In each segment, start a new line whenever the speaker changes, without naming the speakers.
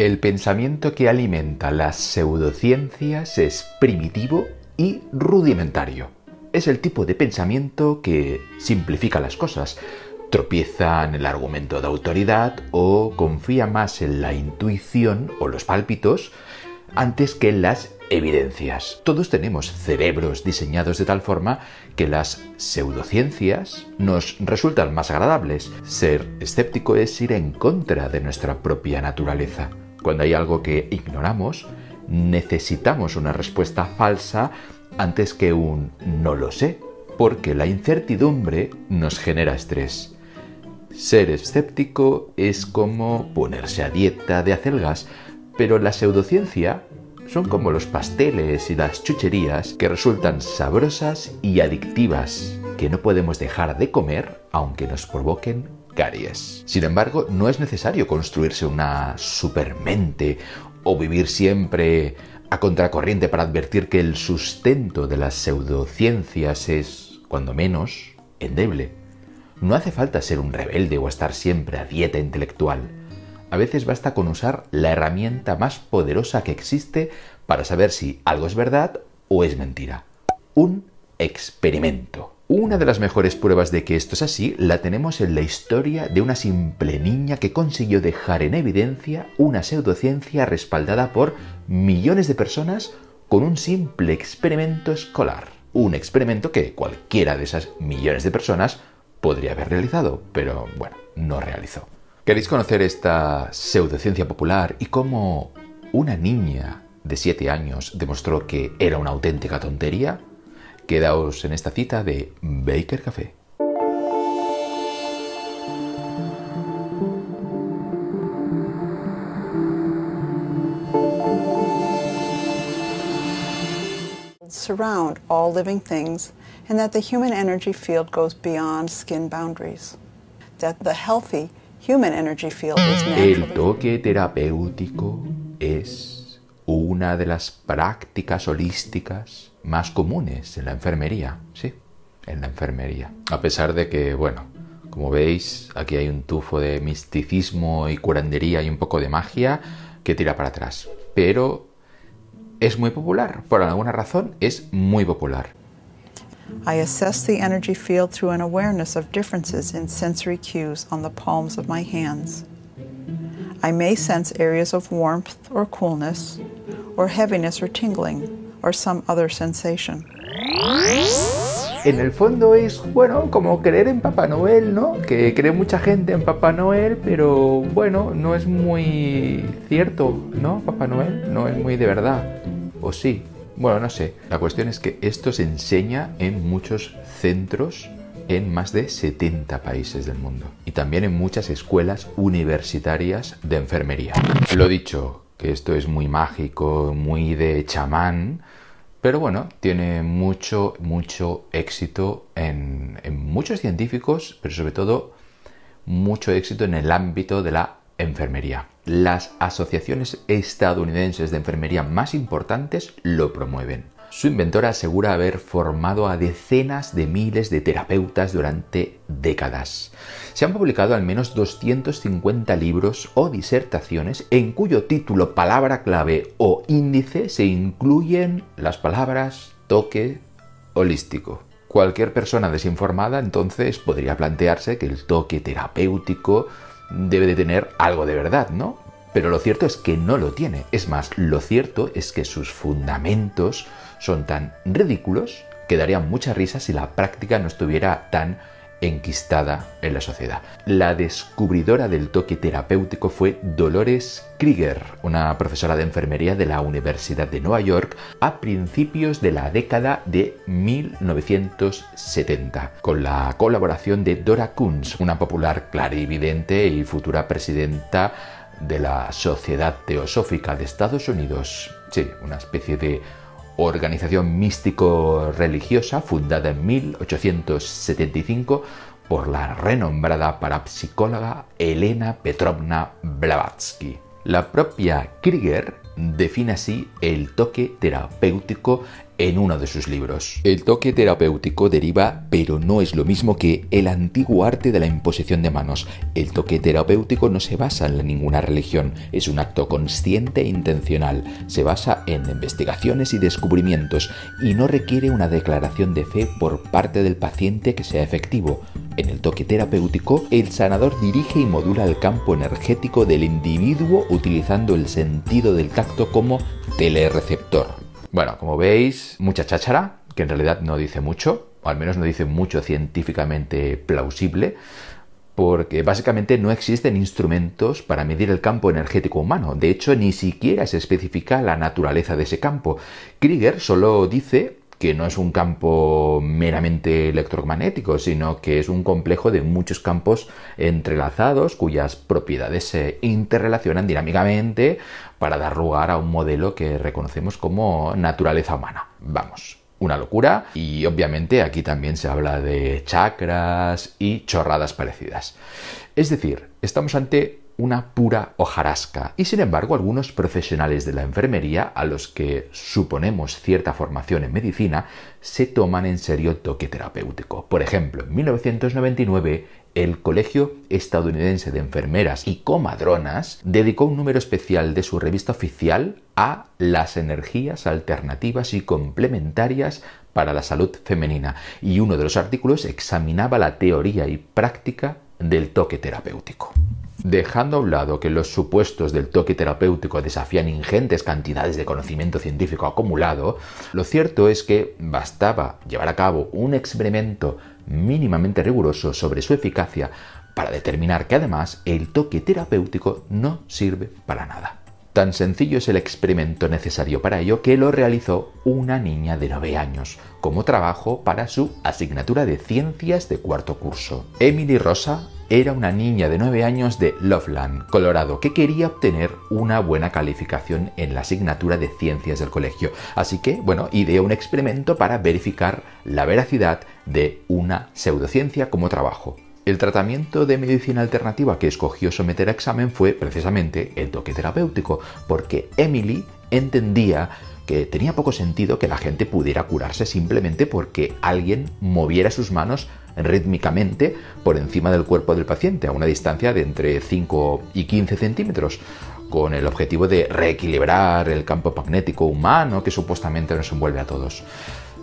El pensamiento que alimenta las pseudociencias es primitivo y rudimentario. Es el tipo de pensamiento que simplifica las cosas, tropieza en el argumento de autoridad o confía más en la intuición o los pálpitos antes que en las evidencias. Todos tenemos cerebros diseñados de tal forma que las pseudociencias nos resultan más agradables. Ser escéptico es ir en contra de nuestra propia naturaleza. Cuando hay algo que ignoramos, necesitamos una respuesta falsa antes que un no lo sé, porque la incertidumbre nos genera estrés. Ser escéptico es como ponerse a dieta de acelgas, pero la pseudociencia son como los pasteles y las chucherías que resultan sabrosas y adictivas, que no podemos dejar de comer aunque nos provoquen Sin embargo, no es necesario construirse una supermente o vivir siempre a contracorriente para advertir que el sustento de las pseudociencias es, cuando menos, endeble. No hace falta ser un rebelde o estar siempre a dieta intelectual. A veces basta con usar la herramienta más poderosa que existe para saber si algo es verdad o es mentira. Un experimento. Una de las mejores pruebas de que esto es así la tenemos en la historia de una simple niña que consiguió dejar en evidencia una pseudociencia respaldada por millones de personas con un simple experimento escolar. Un experimento que cualquiera de esas millones de personas podría haber realizado, pero bueno, no realizó. ¿Queréis conocer esta pseudociencia popular y cómo una niña de 7 años demostró que era una auténtica tontería? Quedaos en esta cita de Baker Café.
surround all living things and that the human energy field goes beyond skin boundaries. That the healthy human energy field is
El toque terapéutico es una de las prácticas holísticas más comunes en la enfermería, sí, en la enfermería. A pesar de que, bueno, como veis, aquí hay un tufo de misticismo y curandería y un poco de magia que tira para atrás. Pero es muy popular, por alguna razón es muy popular.
I assess the energy field through an awareness of differences in sensory cues on the palms of my hands. I may sense areas of warmth or coolness, or heaviness or tingling, or some other sensation.
En el fondo es, bueno, como creer en Papá Noel, ¿no? Que cree mucha gente en Papá Noel, pero bueno, no es muy cierto, ¿no? Papá Noel no es muy de verdad. ¿O sí? Bueno, no sé. La cuestión es que esto se enseña en muchos centros en más de 70 países del mundo y también en muchas escuelas universitarias de enfermería. Lo dicho, que esto es muy mágico, muy de chamán, pero bueno, tiene mucho, mucho éxito en, en, muchos científicos, pero sobre todo mucho éxito en el ámbito de la enfermería. Las asociaciones estadounidenses de enfermería más importantes lo promueven. Su inventora asegura haber formado a decenas de miles de terapeutas durante décadas. Se han publicado al menos 250 libros o disertaciones en cuyo título, palabra clave o índice se incluyen las palabras toque holístico. Cualquier persona desinformada entonces podría plantearse que el toque terapéutico debe de tener algo de verdad, ¿no? Pero lo cierto es que no lo tiene. Es más, lo cierto es que sus fundamentos son tan ridículos que darían mucha risa si la práctica no estuviera tan enquistada en la sociedad. La descubridora del toque terapéutico fue Dolores Krieger, una profesora de enfermería de la Universidad de Nueva York a principios de la década de 1970, con la colaboración de Dora Kunz, una popular clarividente y futura presidenta de la Sociedad Teosófica de Estados Unidos. Sí, una especie de organización místico-religiosa fundada en 1875 por la renombrada parapsicóloga Elena Petrovna Blavatsky. La propia Krieger define así el toque terapéutico en uno de sus libros. El toque terapéutico deriva, pero no es lo mismo que el antiguo arte de la imposición de manos. El toque terapéutico no se basa en ninguna religión, es un acto consciente e intencional, se basa en investigaciones y descubrimientos y no requiere una declaración de fe por parte del paciente que sea efectivo. En el toque terapéutico, el sanador dirige y modula el campo energético del individuo utilizando el sentido del tacto como telereceptor. Bueno, como veis, mucha cháchara, que en realidad no dice mucho, o al menos no dice mucho científicamente plausible, porque básicamente no existen instrumentos para medir el campo energético humano. De hecho, ni siquiera se especifica la naturaleza de ese campo. Krieger solo dice que no es un campo meramente electromagnético, sino que es un complejo de muchos campos entrelazados cuyas propiedades se interrelacionan dinámicamente para dar lugar a un modelo que reconocemos como naturaleza humana. Vamos, una locura y obviamente aquí también se habla de chakras y chorradas parecidas. Es decir, estamos ante una pura hojarasca. Y sin embargo, algunos profesionales de la enfermería, a los que suponemos cierta formación en medicina, se toman en serio toque terapéutico. Por ejemplo, en 1999, el Colegio Estadounidense de Enfermeras y Comadronas dedicó un número especial de su revista oficial a las energías alternativas y complementarias para la salud femenina. Y uno de los artículos examinaba la teoría y práctica del toque terapéutico. Dejando a un lado que los supuestos del toque terapéutico desafían ingentes cantidades de conocimiento científico acumulado, lo cierto es que bastaba llevar a cabo un experimento mínimamente riguroso sobre su eficacia para determinar que además el toque terapéutico no sirve para nada. Tan sencillo es el experimento necesario para ello que lo realizó una niña de 9 años, como trabajo para su asignatura de ciencias de cuarto curso. Emily Rosa era una niña de 9 años de Loveland, Colorado, que quería obtener una buena calificación en la asignatura de ciencias del colegio. Así que, bueno, ideó un experimento para verificar la veracidad de una pseudociencia como trabajo. El tratamiento de medicina alternativa que escogió someter a examen fue precisamente el toque terapéutico, porque Emily entendía que tenía poco sentido que la gente pudiera curarse simplemente porque alguien moviera sus manos rítmicamente por encima del cuerpo del paciente a una distancia de entre 5 y 15 centímetros con el objetivo de reequilibrar el campo magnético humano que supuestamente nos envuelve a todos.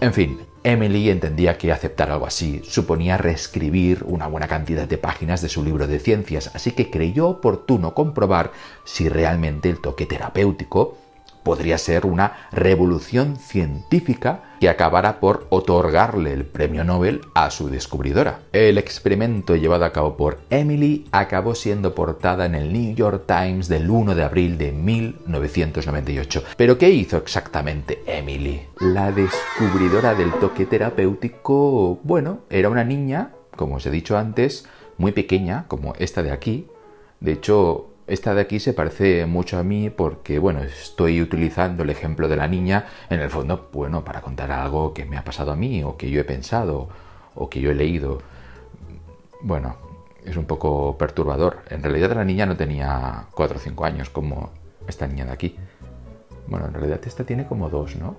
En fin, Emily entendía que aceptar algo así suponía reescribir una buena cantidad de páginas de su libro de ciencias, así que creyó oportuno comprobar si realmente el toque terapéutico podría ser una revolución científica que acabara por otorgarle el premio Nobel a su descubridora. El experimento llevado a cabo por Emily acabó siendo portada en el New York Times del 1 de abril de 1998. Pero ¿qué hizo exactamente Emily? La descubridora del toque terapéutico, bueno, era una niña, como os he dicho antes, muy pequeña, como esta de aquí. De hecho, esta de aquí se parece mucho a mí porque, bueno, estoy utilizando el ejemplo de la niña en el fondo, bueno, para contar algo que me ha pasado a mí o que yo he pensado o que yo he leído. Bueno, es un poco perturbador. En realidad la niña no tenía 4 o 5 años como esta niña de aquí. Bueno, en realidad esta tiene como 2, ¿no?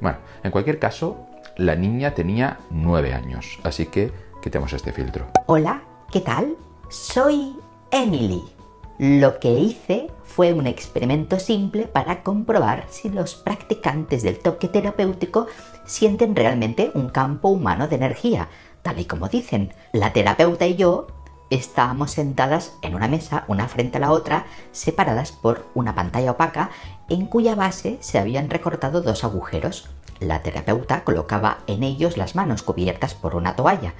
Bueno, en cualquier caso, la niña tenía 9 años, así que quitemos este filtro.
Hola, ¿qué tal? Soy Emily lo que hice fue un experimento simple para comprobar si los practicantes del toque terapéutico sienten realmente un campo humano de energía. Tal y como dicen, la terapeuta y yo estábamos sentadas en una mesa, una frente a la otra, separadas por una pantalla opaca en cuya base se habían recortado dos agujeros. La terapeuta colocaba en ellos las manos cubiertas por una toalla.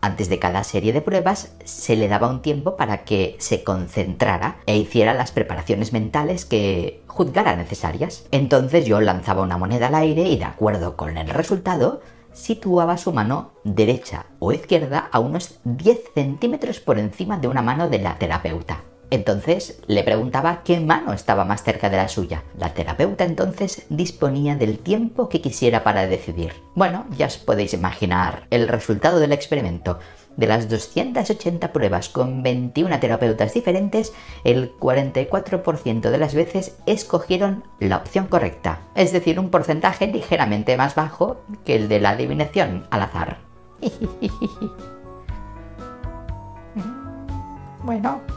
Antes de cada serie de pruebas se le daba un tiempo para que se concentrara e hiciera las preparaciones mentales que juzgara necesarias. Entonces yo lanzaba una moneda al aire y de acuerdo con el resultado situaba su mano derecha o izquierda a unos 10 centímetros por encima de una mano de la terapeuta. Entonces le preguntaba qué mano estaba más cerca de la suya. La terapeuta entonces disponía del tiempo que quisiera para decidir. Bueno, ya os podéis imaginar el resultado del experimento. De las 280 pruebas con 21 terapeutas diferentes, el 44% de las veces escogieron la opción correcta, es decir, un porcentaje ligeramente más bajo que el de la adivinación al azar. bueno.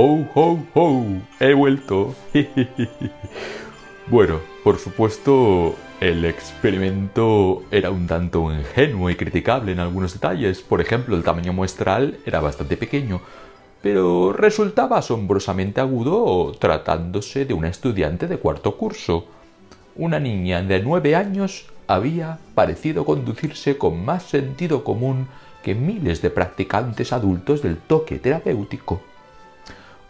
¡Ho, ho, ho! He vuelto. bueno, por supuesto, el experimento era un tanto ingenuo y criticable en algunos detalles. Por ejemplo, el tamaño muestral era bastante pequeño, pero resultaba asombrosamente agudo tratándose de una estudiante de cuarto curso. Una niña de nueve años había parecido conducirse con más sentido común que miles de practicantes adultos del toque terapéutico.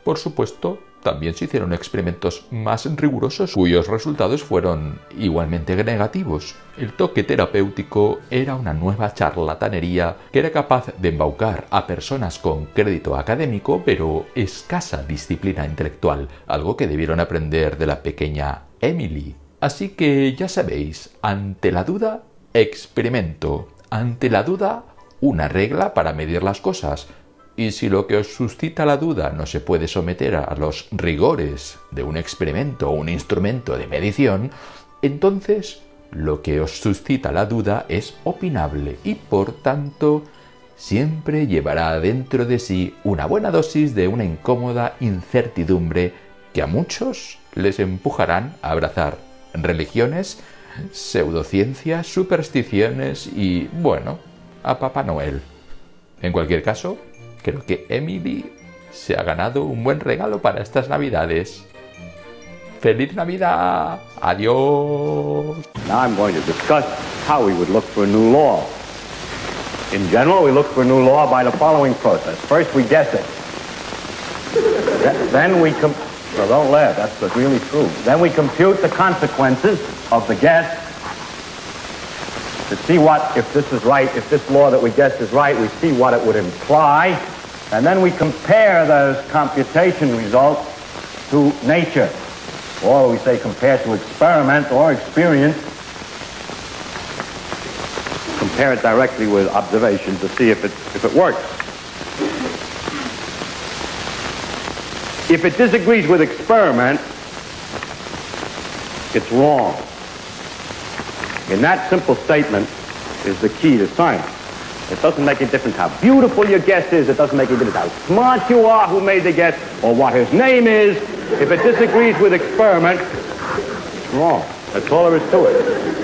Por supuesto, también se hicieron experimentos más rigurosos cuyos resultados fueron igualmente negativos. El toque terapéutico era una nueva charlatanería que era capaz de embaucar a personas con crédito académico pero escasa disciplina intelectual, algo que debieron aprender de la pequeña Emily. Así que ya sabéis, ante la duda, experimento. Ante la duda, una regla para medir las cosas. Y si lo que os suscita la duda no se puede someter a los rigores de un experimento o un instrumento de medición, entonces lo que os suscita la duda es opinable y por tanto siempre llevará dentro de sí una buena dosis de una incómoda incertidumbre que a muchos les empujarán a abrazar religiones, pseudociencias, supersticiones y, bueno, a Papá Noel. En cualquier caso, creo que Emily se ha ganado un buen regalo para estas navidades. ¡Feliz Navidad! ¡Adiós!
Now I'm going to discuss how we would look for a new law. In general, we look for a new law by the following process. First, we guess it. Th- then we com- well, don't laugh. That's really true. Then we compute the consequences of the guess to see what, if this is right, if this law that we guessed is right, we see what it would imply, and then we compare those computation results to nature, or we say compare to experiment or experience, compare it directly with observation to see if it, if it works. If it disagrees with experiment, it's wrong. And that simple statement is the key to science. It doesn't make a difference how beautiful your guess is. It doesn't make a difference how smart you are who made the guess or what his name is. If it disagrees with experiment, it's wrong. That's all there is to it.